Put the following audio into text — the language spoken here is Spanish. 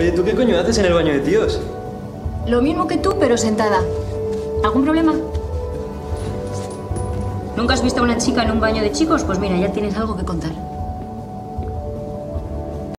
Oye, ¿tú qué coño haces en el baño de tíos? Lo mismo que tú, pero sentada. ¿Algún problema? ¿Nunca has visto a una chica en un baño de chicos? Pues mira, ya tienes algo que contar.